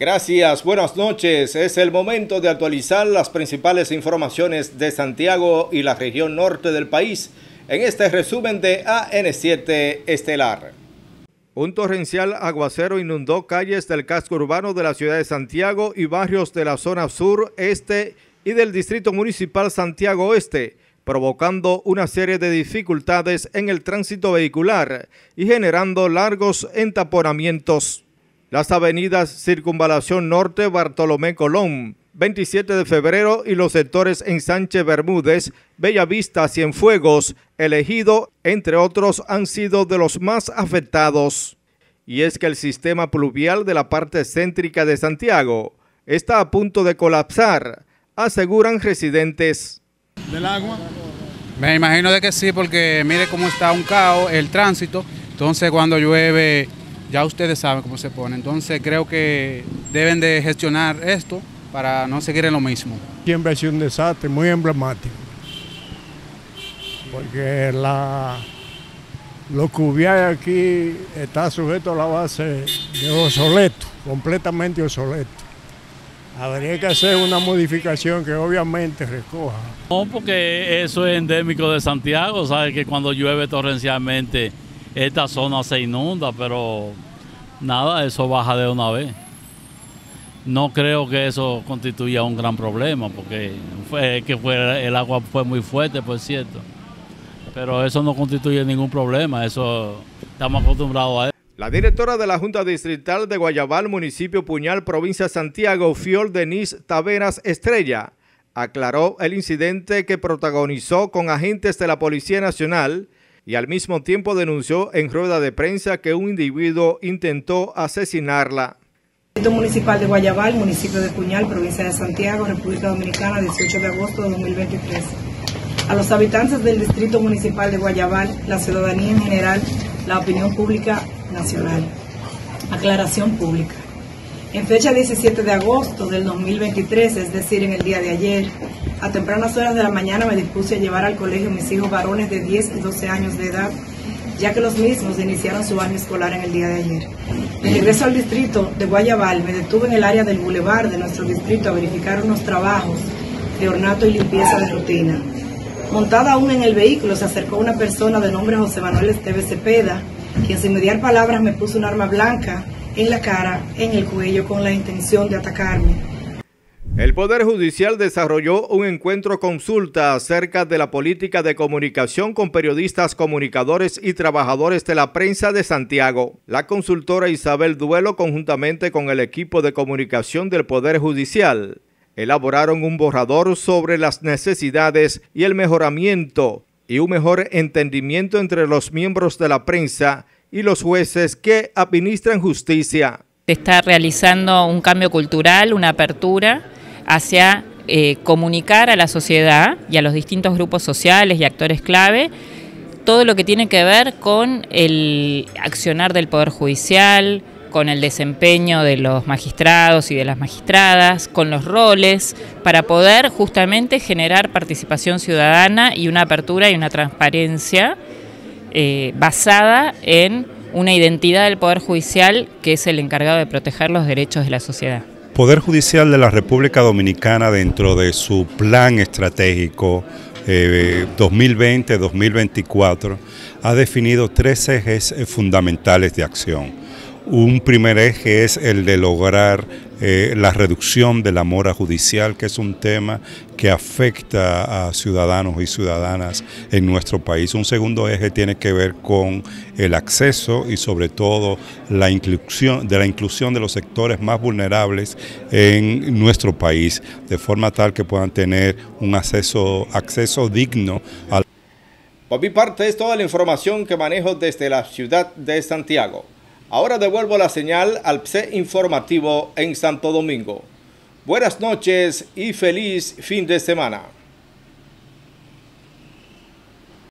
Gracias, buenas noches. Es el momento de actualizar las principales informaciones de Santiago y la región norte del país en este resumen de AN7 Estelar. Un torrencial aguacero inundó calles del casco urbano de la ciudad de Santiago y barrios de la zona sur, este y del distrito municipal Santiago Oeste, provocando una serie de dificultades en el tránsito vehicular y generando largos entaponamientos. Las avenidas Circunvalación Norte, Bartolomé Colón, 27 de febrero y los sectores en Sánchez Bermúdez, Bellavista, Cienfuegos, Elegido, entre otros, han sido de los más afectados. Y es que el sistema pluvial de la parte céntrica de Santiago está a punto de colapsar, aseguran residentes. ¿Del agua? Me imagino de que sí, porque mire cómo está un caos el tránsito. Entonces cuando llueve ya ustedes saben cómo se pone. Entonces creo que deben de gestionar esto para no seguir en lo mismo. Siempre ha sido un desastre muy emblemático, porque la, lo que aquí está sujeto a la base de obsoleto, completamente obsoleto. Habría que hacer una modificación que obviamente recoja. No, porque eso es endémico de Santiago, sabe que cuando llueve torrencialmente esta zona se inunda, pero nada, eso baja de una vez. No creo que eso constituya un gran problema, porque fue que fue, el agua fue muy fuerte, por cierto. Pero eso no constituye ningún problema, eso estamos acostumbrados a eso. La directora de la Junta Distrital de Guayabal, municipio Puñal, provincia de Santiago, Fiol Denise Taveras Estrella, aclaró el incidente que protagonizó con agentes de la Policía Nacional y al mismo tiempo denunció en rueda de prensa que un individuo intentó asesinarla. Distrito Municipal de Guayabal, municipio de Puñal, provincia de Santiago, República Dominicana, 18 de agosto de 2023. A los habitantes del Distrito Municipal de Guayabal, la ciudadanía en general, la opinión pública nacional. Aclaración pública. En fecha 17 de agosto del 2023, es decir, en el día de ayer, a tempranas horas de la mañana me dispuse a llevar al colegio mis hijos varones de 10 y 12 años de edad, ya que los mismos iniciaron su año escolar en el día de ayer. De regreso al distrito de Guayabal, me detuve en el área del bulevar de nuestro distrito a verificar unos trabajos de ornato y limpieza de rutina. Montada aún en el vehículo, se acercó una persona de nombre José Manuel Esteves Cepeda, quien sin mediar palabras me puso un arma blanca en la cara, en el cuello, con la intención de atacarme. El Poder Judicial desarrolló un encuentro consulta acerca de la política de comunicación con periodistas, comunicadores y trabajadores de la prensa de Santiago. La consultora Isabel Duelo, conjuntamente con el equipo de comunicación del Poder Judicial, elaboraron un borrador sobre las necesidades y el mejoramiento y un mejor entendimiento entre los miembros de la prensa y los jueces que administran justicia. Se está realizando un cambio cultural, una apertura hacia eh, comunicar a la sociedad y a los distintos grupos sociales y actores clave todo lo que tiene que ver con el accionar del Poder Judicial, con el desempeño de los magistrados y de las magistradas, con los roles, para poder justamente generar participación ciudadana y una apertura y una transparencia eh, basada en una identidad del Poder Judicial que es el encargado de proteger los derechos de la sociedad. Poder Judicial de la República Dominicana dentro de su plan estratégico 2020-2024 eh, ha definido tres ejes eh, fundamentales de acción. Un primer eje es el de lograr eh, la reducción de la mora judicial, que es un tema que afecta a ciudadanos y ciudadanas en nuestro país. Un segundo eje tiene que ver con el acceso y sobre todo la inclusión de la inclusión de los sectores más vulnerables en nuestro país, de forma tal que puedan tener un acceso, digno al por mi parte es toda la información que manejo desde la ciudad de Santiago. Ahora devuelvo la señal al PSE informativo en Santo Domingo. Buenas noches y feliz fin de semana.